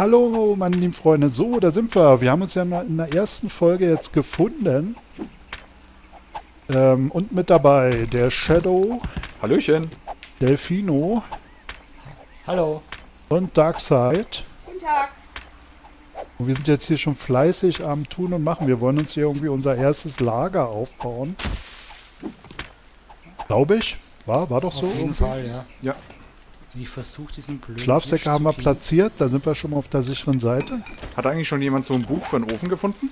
Hallo, meine lieben Freunde. So, da sind wir. Wir haben uns ja in der ersten Folge jetzt gefunden. Ähm, und mit dabei der Shadow, Hallöchen. Delfino Hallo. und Darkseid. Guten Tag. Und wir sind jetzt hier schon fleißig am Tun und Machen. Wir wollen uns hier irgendwie unser erstes Lager aufbauen. Glaube ich. War, war doch Auf so. jeden irgendwie? Fall, ja. Ja. Ich versuche diesen blöden Schlafsäcke haben wir platziert. Da sind wir schon mal auf der sicheren Seite. Hat eigentlich schon jemand so ein Buch für einen Ofen gefunden?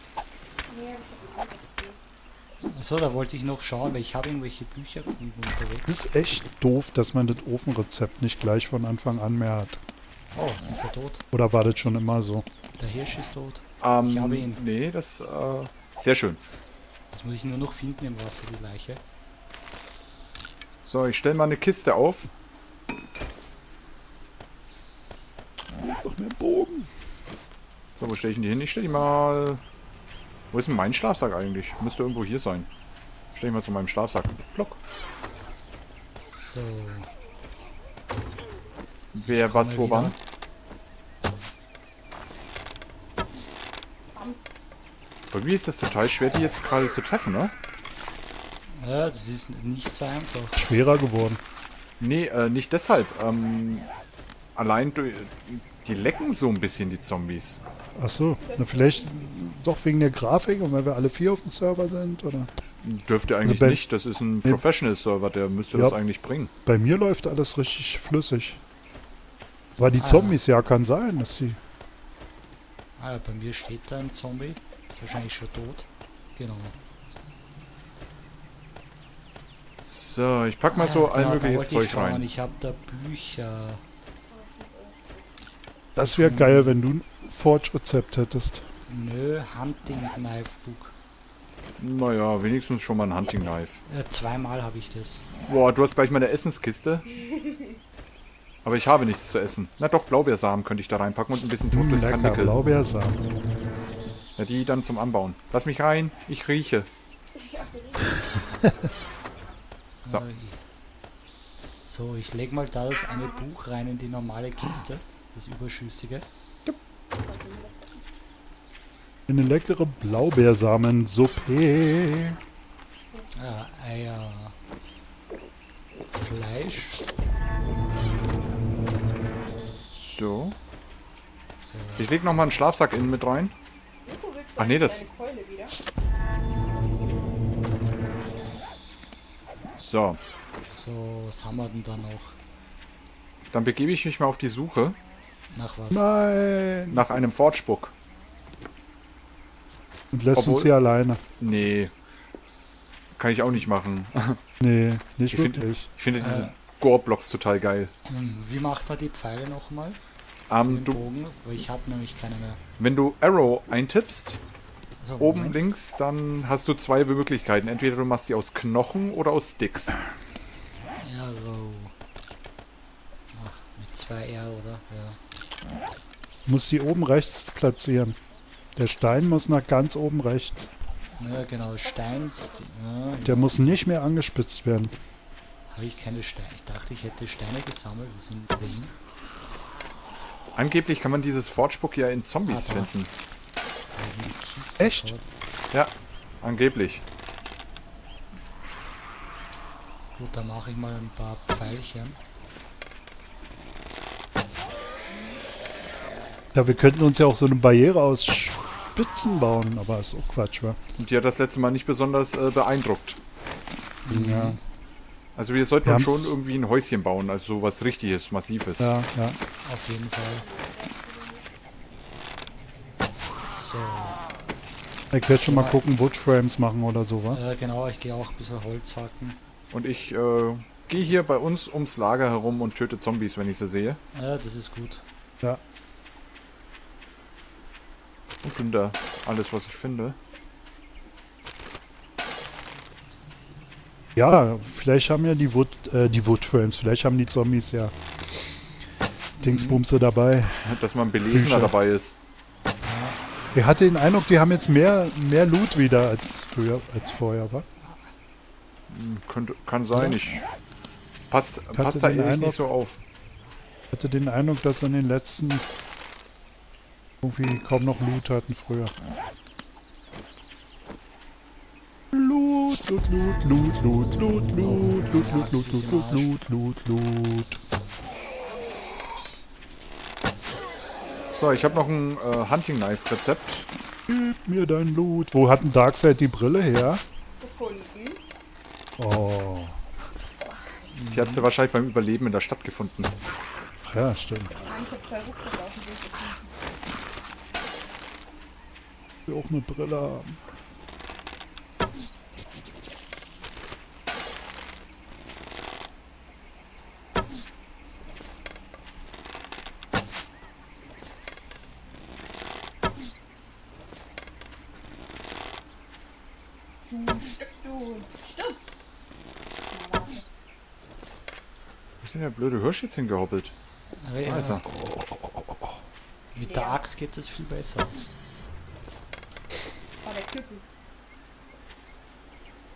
Achso, da wollte ich noch schauen, weil ich habe irgendwelche Bücher gefunden unterwegs. Das ist echt doof, dass man das Ofenrezept nicht gleich von Anfang an mehr hat. Oh, ist er tot? Oder war das schon immer so? Der Hirsch ist tot. Ähm, Ich habe ihn. Nee, das äh, sehr schön. Jetzt muss ich nur noch finden im Wasser, die Leiche. So, ich stelle mal eine Kiste auf. Doch mehr Bogen. So, wo stelle ich denn die hin? Ich stelle die mal. Wo ist denn mein Schlafsack eigentlich? Müsste irgendwo hier sein. Stelle ich mal zu meinem Schlafsack. Block. So. Wer was wo wann? Irgendwie ist das total schwer, die jetzt gerade zu treffen, ne? Ja, das ist nicht so einfach. Schwerer geworden. Nee, äh, nicht deshalb. Ähm, allein durch, die lecken so ein bisschen, die Zombies. Ach so. Na, vielleicht doch wegen der Grafik und weil wir alle vier auf dem Server sind, oder? Dürfte eigentlich bei- nicht. Das ist ein Nee. Professional-Server, der müsste Ja. das eigentlich bringen. Bei mir läuft alles richtig flüssig. War die Ah. Zombies, ja, kann sein, dass sie. Ah, ja, bei mir steht da ein Zombie. Ist wahrscheinlich schon tot. Genau. So, ich pack mal so Ah, all genau, da mögliches Zeug rein. Ich habe da Bücher. Das wäre geil, wenn du ein Forge-Rezept hättest. Nö, Hunting Knife Book. Naja, wenigstens schon mal ein Hunting Knife. Äh, zweimal habe ich das. Boah, du hast gleich mal eine Essenskiste. Aber ich habe nichts zu essen. Na doch, Blaubeersamen könnte ich da reinpacken und ein bisschen Hm, totes lecker, Karnickel. Blaubeersamen. Ja, die dann zum Anbauen. Lass mich rein, ich rieche. So. So, ich leg mal da das eine Buch rein in die normale Kiste. Das überschüssige. Eine leckere Blaubeersamen-Suppe. Ah, Eier. Fleisch. So. So. Ich leg noch mal einen Schlafsack innen mit rein. Ach, nee, das- deine Keule wieder? So. So, was haben wir denn da noch? Dann begebe ich mich mal auf die Suche Nach was? Nein. nach einem Fortschbuck. Und lässt uns Obwohl- hier alleine. Nee. Kann ich auch nicht machen. Nee, nicht Ich find- wirklich. Ich finde diese Gore-Blocks total geil. Hm, Wie macht man die Pfeile nochmal? Ähm, Den du, Bogen? Ich habe nämlich keine mehr. wenn du Arrow eintippst, So, oben Moment. links, dann hast du zwei Möglichkeiten. Entweder du machst die aus Knochen oder aus Sticks. Arrow. Ach, mit zwei R, oder? Ja. Muss die oben rechts platzieren. Der Stein muss nach ganz oben rechts. Ja, genau, Steins. Ja, Der muss nicht mehr angespitzt werden. habe ich keine Steine. Ich dachte, ich hätte Steine gesammelt. Wo sind denn? Angeblich kann man dieses Fortschbuck ja in Zombies Ah, finden. Echt? Ja, angeblich. Gut, dann mache ich mal ein paar Pfeilchen. Ja, wir könnten uns ja auch so eine Barriere aus Spitzen bauen, aber ist auch Quatsch, wa? Und die hat das letzte Mal nicht besonders äh, beeindruckt. Ja, Also wir sollten Wir schon irgendwie ein Häuschen bauen, also sowas richtiges, massives. ja, ja. Auf jeden Fall. So, Ich werde schon mal Ja. gucken, Woodframes machen oder so, wa? äh, genau, ich gehe auch ein bisschen Holz hacken. Und ich äh, gehe hier bei uns ums Lager herum und töte Zombies, wenn ich sie sehe. Ja, das ist gut. Ja. Und plünder alles, was ich finde. Ja, vielleicht haben ja die Wood, äh, die Woodframes, vielleicht haben die Zombies ja Dingsbumse dabei. Dass man belesener dabei ist. Ich hatte den Eindruck, die haben jetzt mehr, mehr Loot wieder als früher, als vorher, wa? Hm, Könnte, kann sein, ich... Passt, passt da ehrlich Eindruck- nicht so auf. Ich hatte den Eindruck, dass in den letzten irgendwie kaum noch Loot hatten früher. Loot, Loot, Loot, Loot, Loot, Loot, Loot, Loot, Loot, Loot, Loot, Loot, Loot, Loot. So, ich habe noch ein äh, Hunting Knife Rezept. Gib mir dein Loot. Wo hat denn Darkseid die Brille her? gefunden. Oh, Die hat sie wahrscheinlich beim Überleben in der Stadt gefunden. ach ja, stimmt. Ich habe zwei Rucksäcke will auch eine Brille haben. der blöde Hirsch jetzt hingehoppelt? Ja, ja. Also. Mit der Axt geht es viel besser.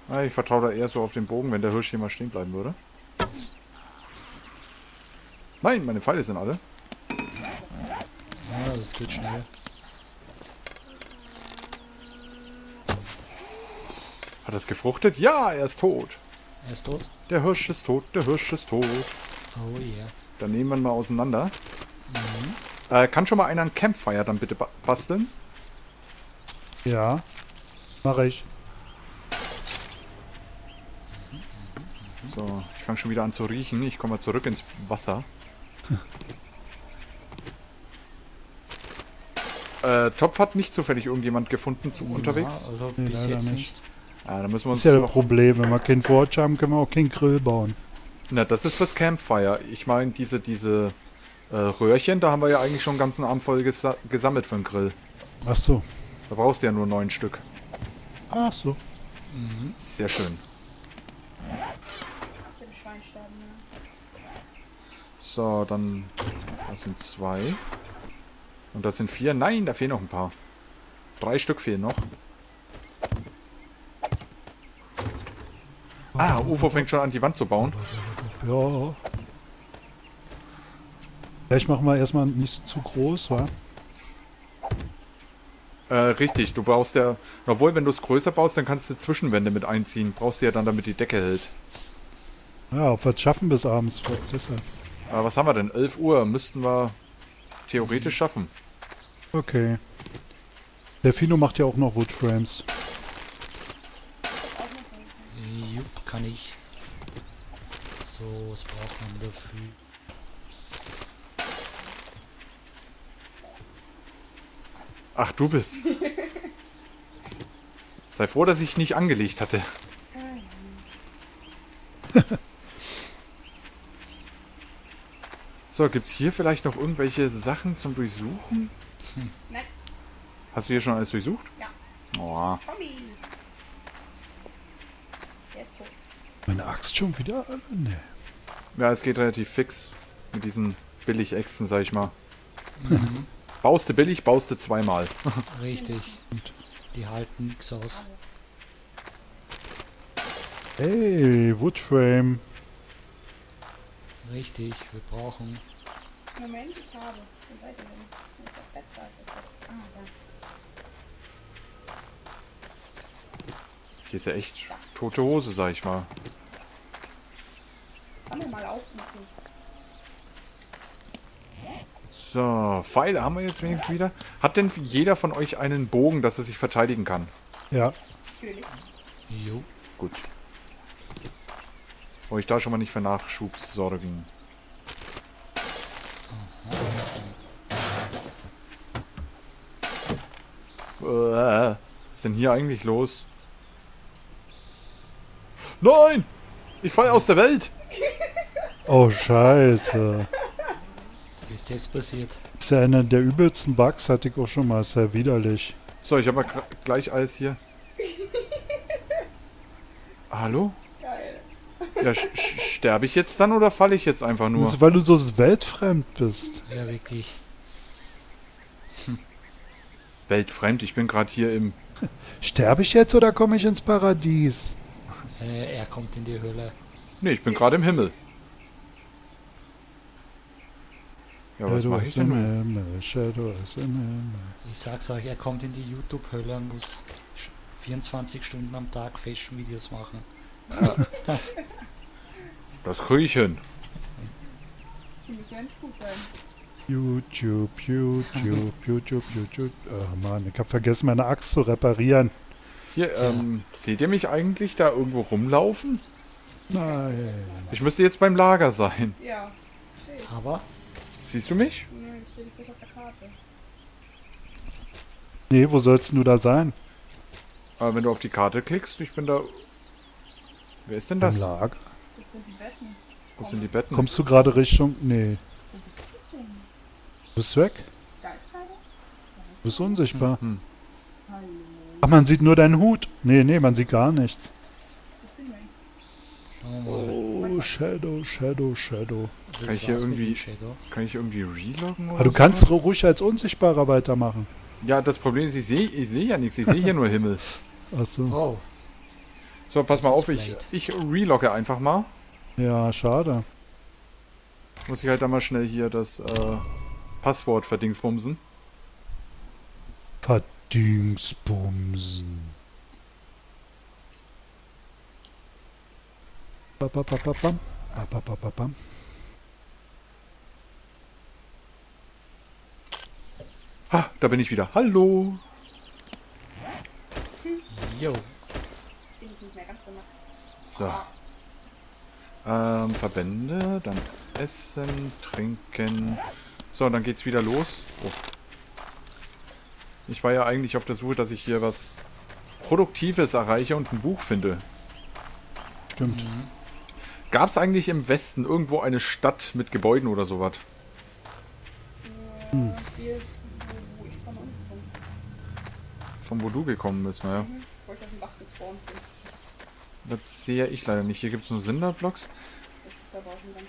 Ah, ich vertraue da eher so auf den Bogen, wenn der Hirsch hier mal stehen bleiben würde. Nein, meine Pfeile sind alle. Ja, das geht schnell. Hat das gefruchtet? Ja, er ist tot. Er ist tot. Der Hirsch ist tot, der Hirsch ist tot. Oh yeah. Dann nehmen wir ihn mal auseinander. Äh, kann schon mal einer ein Campfire dann bitte ba basteln? Ja, mache ich. So, ich fange schon wieder an zu riechen. Ich komme mal zurück ins Wasser. äh, Topf hat nicht zufällig irgendjemand gefunden zu unterwegs. Ja, also Nee, bis leider jetzt nicht. nicht. Ah, da müssen wir Das uns ist ja das noch... Problem. Wenn wir kein Forge haben, können wir auch keinen Grill bauen. Na, das ist fürs Campfire. Ich meine, diese, diese äh, Röhrchen, da haben wir ja eigentlich schon einen ganzen Abend voll gesa gesammelt für den Grill. Ach so. Da brauchst du ja nur neun Stück. Ach so. Sehr schön. So, dann... Das sind zwei. Und das sind vier. Nein, da fehlen noch ein paar. Drei Stück fehlen noch. Ah, UFO fängt schon an, die Wand zu bauen. Ja. Vielleicht machen wir erstmal nicht zu groß, wa? Äh, richtig, du brauchst ja... Obwohl, wenn du es größer baust, dann kannst du Zwischenwände mit einziehen. Brauchst du ja dann, damit die Decke hält. Ja, ob wir es schaffen bis abends. Deshalb. Aber was haben wir denn? 11 Uhr müssten wir theoretisch schaffen. Okay. Der Fino macht ja auch noch Woodframes. Jupp, kann ich. So, was braucht man dafür? Ach, du bist. Sei froh, dass ich nicht angelegt hatte. so, gibt's hier vielleicht noch irgendwelche Sachen zum Durchsuchen? Nein. Hast du hier schon alles durchsucht? Ja. Oh, Zombie. Der ist tot. Meine Axt schon wieder? Nee. ja, es geht relativ fix mit diesen Billig-Äxten, sag ich mal. Baust du billig, baust du zweimal. Richtig. Die halten nichts aus. Hey, Woodframe. Richtig, wir brauchen. Moment, ich habe. Wo seid ihr denn? Wo ist das Bett? Da ist das Bett. Ah, da. Hier ist ja echt tote Hose, sag ich mal. Kann mir mal aufrufen. So, Pfeile haben wir jetzt wenigstens wieder. Hat denn jeder von euch einen Bogen, dass er sich verteidigen kann? Ja, Natürlich. Jo. Gut. Ich da schon mal nicht für Nachschub sorgen. Was ist denn hier eigentlich los? Nein! Ich fall aus der Welt! Oh, scheiße. Das passiert? Das ist ja einer der übelsten Bugs, hatte ich auch schon mal. Ist ja widerlich. So, ich habe mal gleich alles hier. Hallo? Geil. Ja, sterbe ich jetzt dann oder falle ich jetzt einfach Das nur? ist, weil du so weltfremd bist. Ja, wirklich. Weltfremd, ich bin gerade hier im. Sterbe ich jetzt oder komme ich ins Paradies? Äh, er kommt in die Höhle. Nee, ich bin gerade im Himmel. Ja, was mache ich denn nun? Himmel, Shadow ist im Himmel. Ich sag's euch, er kommt in die YouTube-Hölle und muss sch- 24 Stunden am Tag Fashion-Videos machen. Das kriege ich hin. Die müssen ja nicht gut sein. YouTube, YouTube, YouTube, YouTube. Oh Mann, ich habe vergessen, meine Axt zu reparieren. Hier, ähm, seht ihr mich eigentlich da irgendwo rumlaufen? Nein. Ich müsste jetzt beim Lager sein. Ja. Aber Siehst du mich? Nö, ich sehe dich bloß auf der Karte. Nee, wo sollst du da sein? Aber wenn du auf die Karte klickst, ich bin da. Wer ist denn das? Lager. Das sind die Betten. Das sind die Betten. Kommst du gerade Richtung... Nee, Wo bist du denn? du bist weg. Da ist keiner? Du bist unsichtbar. Hm. Hallo. Ach, man sieht nur deinen Hut. Nee, nee, man sieht gar nichts. Ich bin weg. schauen wir mal. Oh, Shadow, Shadow, Shadow. Das Kann ich hier irgendwie- Shadow. Kann ich irgendwie reloggen oder Aber du so? kannst ruhig als Unsichtbarer weitermachen. Ja, das Problem ist, ich sehe ich seh ja nichts. Ich sehe hier nur Himmel. Achso. Oh, So, pass Das mal auf. Ich, ich relogge einfach mal. Ja, schade. Muss ich halt da mal schnell hier das äh, Passwort verdingsbumsen. Verdingsbumsen. Ha, da bin ich wieder. Hallo. ganz so. Ähm, Verbände, dann Essen, Trinken. So, dann geht's wieder los. Oh. Ich war ja eigentlich auf der Suche, dass ich hier was Produktives erreiche und ein Buch finde. Stimmt. Gab es eigentlich im Westen irgendwo eine Stadt mit Gebäuden oder sowas? Äh, hier, wo ich von unten bin. Von wo du gekommen bist, naja. Mhm. Wo ich auf dem Dach gespawnt bin. Das sehe ich leider nicht. Hier gibt es nur Cinderblocks. Das ist aber auch ein ganz...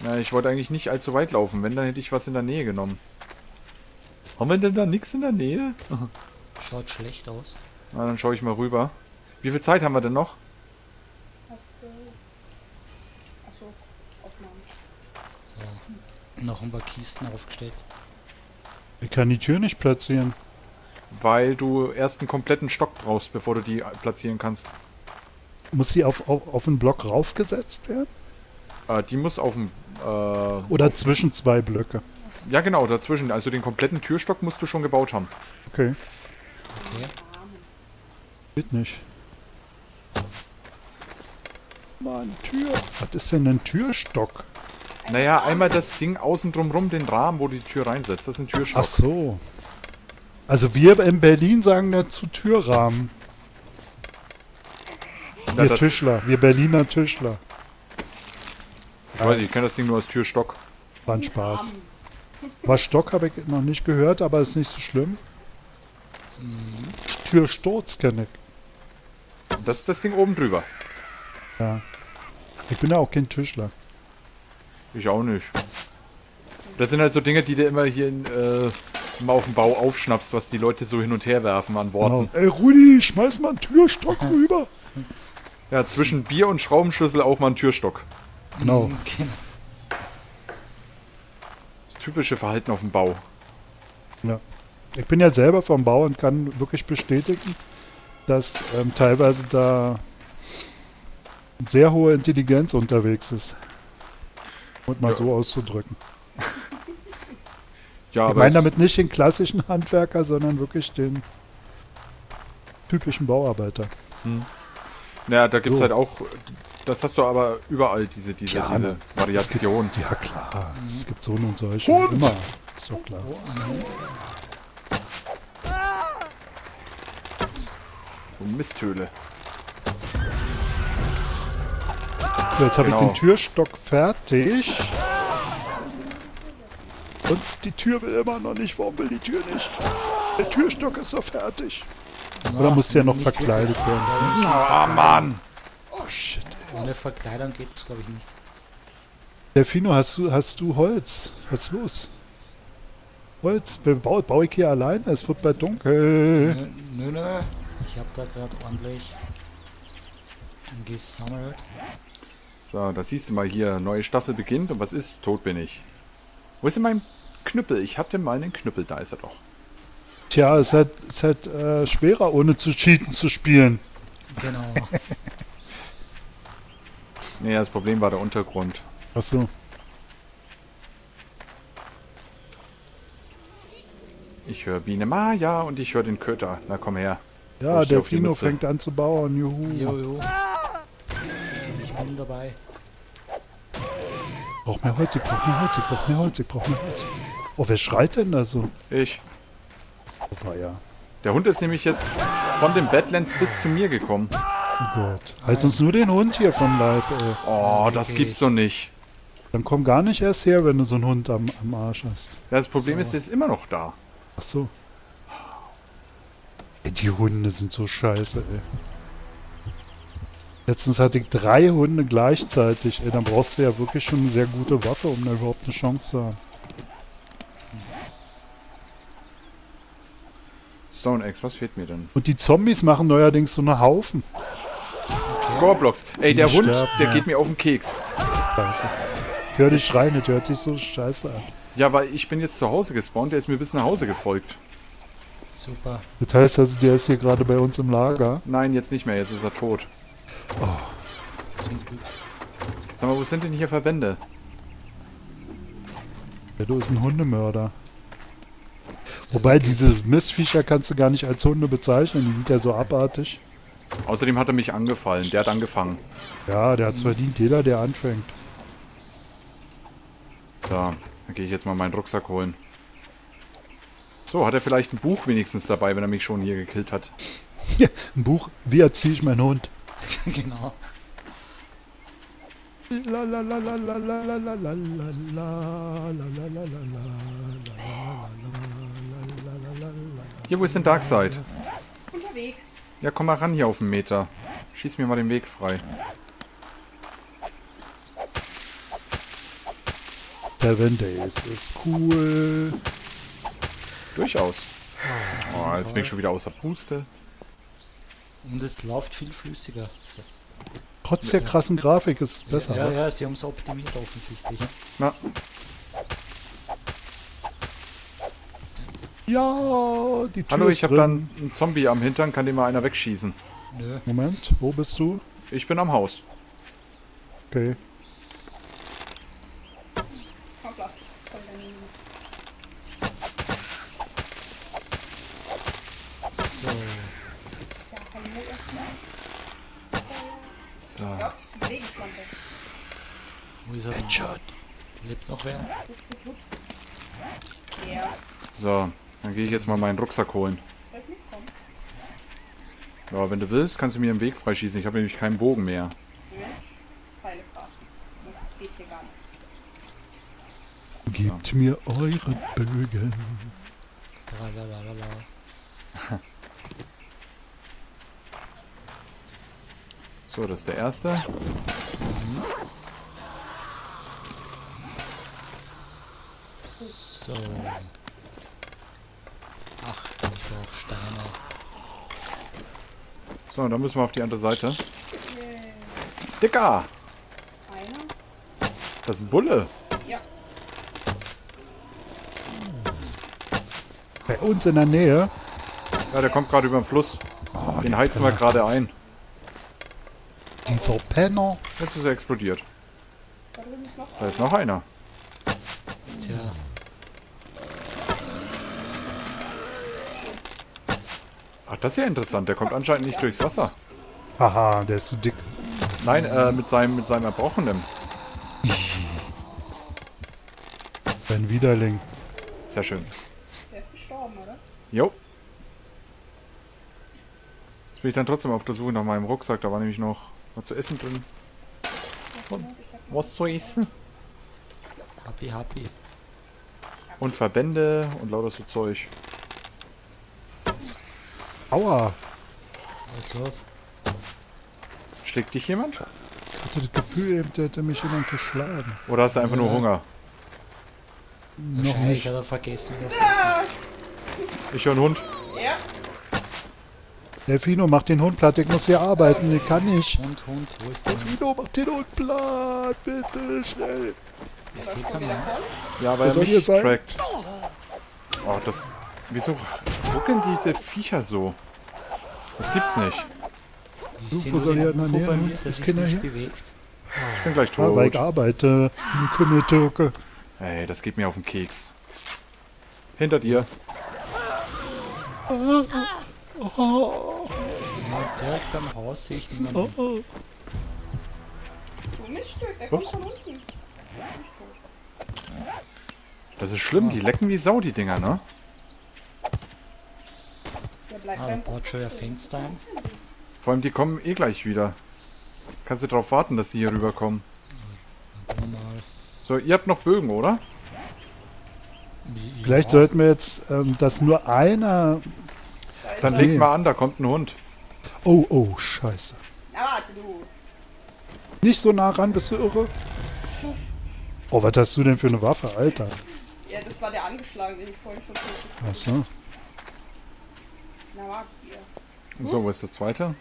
Na, ich wollte eigentlich nicht allzu weit laufen. Wenn, dann hätte ich was in der Nähe genommen. Haben wir denn da nichts in der Nähe? Schaut schlecht aus. Na, dann schaue ich mal rüber. Wie viel Zeit haben wir denn noch? Hat zwölf. Achso, Aufnahmen. So. Noch ein paar Kisten aufgestellt. Ich kann die Tür nicht platzieren. Weil du erst einen kompletten Stock brauchst, bevor du die platzieren kannst. Muss sie auf, auf, auf einen Block raufgesetzt werden? Äh, die muss auf dem... Äh, Oder zwischen zwei Blöcke? ja, genau, dazwischen. Also den kompletten Türstock musst du schon gebaut haben. Okay, Okay. geht nicht. Mann, Tür. Was ist denn ein Türstock? Naja, einmal das Ding außen drumrum, den Rahmen, wo die Tür reinsetzt. Das ist ein Türstock. Ach so. Also wir in Berlin sagen dazu Türrahmen. Ja, Wir das- Tischler, wir Berliner Tischler. Ich weiß nicht, ich kenne das Ding nur als Türstock. War ein Spaß. Was Stock habe ich noch nicht gehört, aber ist nicht so schlimm. Türsturz kenne ich. Das ist das Ding oben drüber. Ja. Ich bin ja auch kein Tischler. Ich auch nicht. Das sind halt so Dinge, die du immer hier in, äh, mal auf dem Bau aufschnappst, was die Leute so hin und her werfen an Worten. Genau. Ey Rudi, schmeiß mal einen Türstock rüber. Ja, zwischen Bier und Schraubenschlüssel auch mal ein Türstock. Genau. Mm, genau. Das typische Verhalten auf dem Bau. Ja. Ich bin ja selber vom Bau und kann wirklich bestätigen, dass ähm, teilweise da sehr hohe Intelligenz unterwegs ist. Es mal Ja. so auszudrücken. Ja, Ich aber meine es- damit nicht den klassischen Handwerker, sondern wirklich den typischen Bauarbeiter. naja, da gibt's So. halt auch, das hast du aber überall, diese, diese, Ja, diese ne. Variation. Ja klar, es gibt so und solche. Hund! Immer. Ist doch klar. Oh, ein Hund. So Misthöhle. So, jetzt habe ich Genau. den Türstock fertig. Und die Tür will immer noch nicht. Warum will die Tür nicht? Der Türstock ist doch fertig. Oder muss der noch nicht verkleidet werden? Ah, Mann! Oh shit. Ohne Verkleidung geht es, glaube ich, nicht. Delfino, hast du, hast du Holz? Was ist los? Holz? Bau, bau ich hier alleine? Es wird bald dunkel. Nö, nö, nö. Ich habe da gerade ordentlich gesammelt. So, da siehst du mal hier, neue Staffel beginnt und was ist? Tot bin ich. Wo ist denn mein Knüppel? Ich hatte mal einen Knüppel, da ist er doch. Tja, es ist halt, es ist halt äh, schwerer, ohne zu cheaten zu spielen. Genau. Nee, das Problem war der Untergrund. Achso. Ich höre Biene Maya und ich höre den Köter. Na komm her. Ja, Delfino Mütze. fängt an zu bauen. Juhu. Jojo. Ich bin dabei. Brauch mehr Holz, ich brauch mehr Holz, ich brauch mehr Holz, ich brauch mehr Holz. Oh, wer schreit denn da so? Ich. Oh, war ja. Der Hund ist nämlich jetzt von den Badlands bis zu mir gekommen. Oh Gott. Halt uns nur den Hund hier vom Leib, ey. Oh, das gibt's doch nicht. Dann komm gar nicht erst her, wenn du so einen Hund am, am Arsch hast. Ja, das Problem So. ist, der ist immer noch da. Ach so. Ey, die Hunde sind so scheiße, ey. Letztens hatte ich drei Hunde gleichzeitig, ey. Dann brauchst du ja wirklich schon eine sehr gute Waffe, um da überhaupt eine Chance zu haben. Stone Axe, was fehlt mir denn? Und die Zombies machen neuerdings so eine Haufen. Goreblocks. Ey, der Hund, sterben, der ja. geht mir auf den Keks. Scheiße. Ich höre dich schreien, das hört sich so scheiße an. Ja, weil ich bin jetzt zu Hause gespawnt, der ist mir bis nach Hause gefolgt. Super. Das heißt also, der ist hier gerade bei uns im Lager. Nein, jetzt nicht mehr, jetzt ist er tot. Glück. Sag mal, wo sind denn hier Verbände? Ja, du ist ein Hundemörder. Wobei, diese Missviecher kannst du gar nicht als Hunde bezeichnen, die sind ja so abartig. Außerdem hat er mich angefallen, der hat angefangen. Ja, der hat's verdient, jeder, der anfängt. So, dann gehe ich jetzt mal meinen Rucksack holen. So, hat er vielleicht ein Buch wenigstens dabei, wenn er mich schon hier gekillt hat? Ein Buch, wie erziehe ich meinen Hund? genau. Hier, wo ist denn Darkseid? Unterwegs. Ja, komm mal ran hier auf den Meter. Schieß mir mal den Weg frei. Seven Days ist cool. Durchaus. Oh, jetzt bin ich schon wieder außer Puste. Und es läuft viel flüssiger. So. Trotz der krassen Grafik ist es besser. Ja, ne? ja, sie haben es optimiert offensichtlich. Na, Ja, die Tür hallo, ich habe dann einen Zombie am Hintern, kann den mal einer wegschießen. Nö. Moment, wo bist du? Ich bin am Haus. Okay. Hoppla. Voll daneben. So. Ja, hallo erstmal. So. Ja, die Pflegeschlampe. Wo ist er? denn? Headshot. Lebt noch wer? Ja, So, dann gehe ich jetzt mal meinen Rucksack holen. Ja, wenn du willst, kannst du mir den Weg freischießen. Ich habe nämlich keinen Bogen mehr. Mensch, Pfeile craften. Das geht hier gar nichts. Gebt mir eure Bögen. So, das ist der erste. So. Ach, ich brauche Steine. So, dann müssen wir auf die andere Seite. Yay. Dicker! Einer? Das ist ein Bulle. Ja. Bei uns in der Nähe. Ja, der kommt gerade über den Fluss. Oh, Den heizen wir gerade ein. Dieser Penner. Jetzt ist er explodiert. Da drüben ist noch Da ist noch einer. Das ist ja interessant. Der kommt anscheinend nicht durchs Wasser. Haha, der ist so dick. Nein, äh, mit seinem, mit seinem Erbrochenen. Sein Widerling. Sehr schön. Der ist gestorben, oder? Jo. Jetzt bin ich dann trotzdem auf der Suche nach meinem Rucksack. Da war nämlich noch was zu essen drin. Und was zu essen? happy, happy. Und Verbände und lauter so Zeug. Aua. Was ist los? Schlägt dich jemand? Ich hatte das Gefühl, eben, der hätte mich jemand geschlagen. Oder hast du einfach nur Ja. Hunger? Noch Wahrscheinlich nicht. hat er vergessen, Essen. Ich höre einen Hund. Ja. Delfino, mach den Hund platt. Ich muss hier arbeiten. Ich kann nicht. Hund, Hund, wo ist der? Delfino, mach den Hund platt. Bitte, schnell. Ich sehe keinen? Ja, weil er mich trackt. Oh, das... Wieso ruckeln diese Viecher so? Das gibt's nicht. Ich wo soll den ich denn UFO bei nähern? mir, Ist der sich keiner nicht hier? bewegt. Ich bin gleich Ja, ich tot. arbeite. Im Kümmeltürke. Ey, das geht mir auf den Keks. Hinter dir. Ja, direkt beim Haus sehe ich niemanden. Oh, oh. Du Miststück, der kommt Ups. von unten. Der ist nicht tot. Das ist schlimm, die lecken wie Sau, die Dinger, ne? Bleibt Ah, beim baut schon ja Wasser Fenster ein. Vor allem, die kommen eh gleich wieder. Kannst du drauf warten, dass die hier rüberkommen. Normal. So, ihr habt noch Bögen, oder? Ja, Vielleicht sollten wir jetzt, ähm, dass nur einer. Da Dann legt mal an, da kommt ein Hund. Oh, oh, scheiße. Na warte, du. Nicht so nah ran, bist du irre? Oh, was hast du denn für eine Waffe, Alter? Ja, das war der angeschlagen, den ich vorhin schon Achso. Na warte, ihr. So, wo ist der zweite?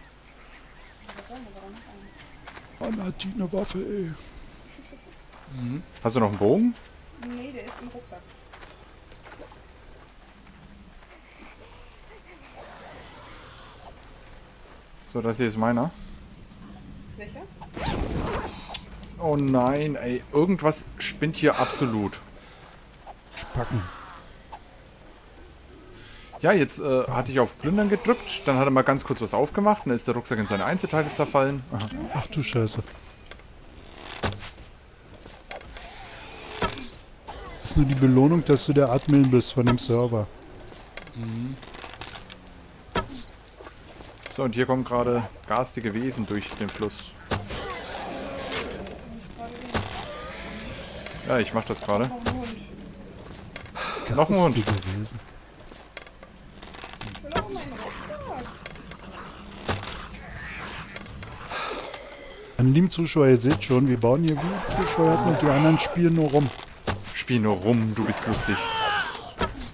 Was sollen wir da noch ein? Mann, hat die eine Waffe, ey. Mhm. Hast du noch einen Bogen? Nee, der ist im Rucksack. So, das hier ist meiner. Sicher? Oh nein, ey, irgendwas spinnt hier absolut. Spacken. Ja, jetzt äh, hatte ich auf Plündern gedrückt, dann hat er mal ganz kurz was aufgemacht, dann ist der Rucksack in seine Einzelteile zerfallen. Aha. Ach du Scheiße. Das ist nur die Belohnung, dass du der Admin bist von dem Server. Mhm. So, und hier kommen gerade garstige Wesen durch den Fluss. Ja, ich mach das gerade. Noch ein Hund. Wesen. Ich will auch meinen Rucksack. Meine lieben Zuschauer, ihr seht schon, wir bauen hier wie bescheuert und die anderen spielen nur rum. Spiel nur rum, du bist lustig.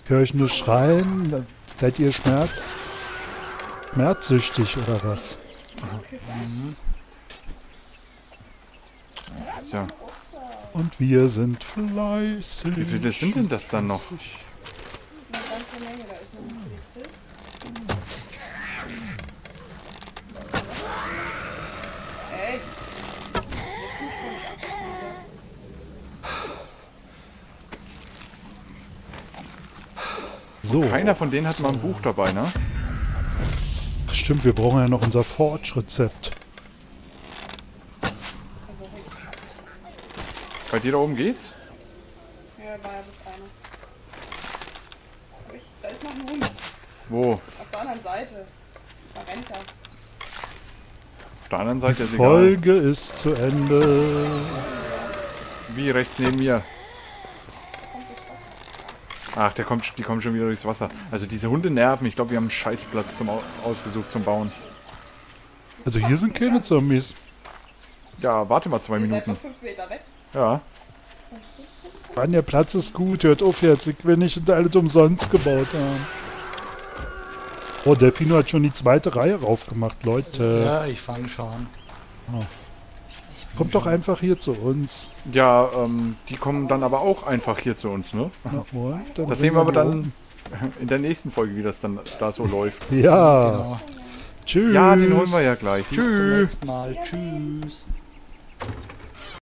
Ich höre euch nur schreien. Seid ihr Schmerz? Schmerzsüchtig oder was? Tja, Und wir sind fleißig. wie viele sind denn das dann noch? Eine ganze Menge, da ist noch ein Polizist. Ey! Das ist schon nicht So, Keiner von denen hat mal ein Buch dabei, ne? stimmt, wir brauchen ja noch unser Forge-Rezept. Bei dir da oben geht's? ja, ja bis einer. Ich, da ist noch ein Hund. Wo? Auf der anderen Seite. Da rennt er. Auf der anderen Seite ist egal. Folge ist zu Ende. Wie rechts neben mir. Ach, der kommt, die kommen schon wieder durchs Wasser. Also diese Hunde nerven. Ich glaube, wir haben einen Scheißplatz zum Au ausgesucht zum Bauen. Also hier sind keine Zombies. Ja, warte mal zwei Ihr seid Minuten. noch fünf Meter weg. Ja. Mann, der Platz ist gut. Hört auf jetzt. Ich will nicht alles umsonst gebaut haben. Oh, Delfino hat schon die zweite Reihe raufgemacht, Leute. Ja, ich fange schon an. Oh. Kommt doch einfach hier zu uns. Ja, ähm, die kommen dann aber auch einfach hier zu uns, ne? Dann Das sehen wir aber dann in der nächsten Folge, wie das dann da so läuft. Ja, Genau. tschüss. Ja, den holen wir ja gleich. Bis zum Tschüss. nächsten Mal. Tschüss.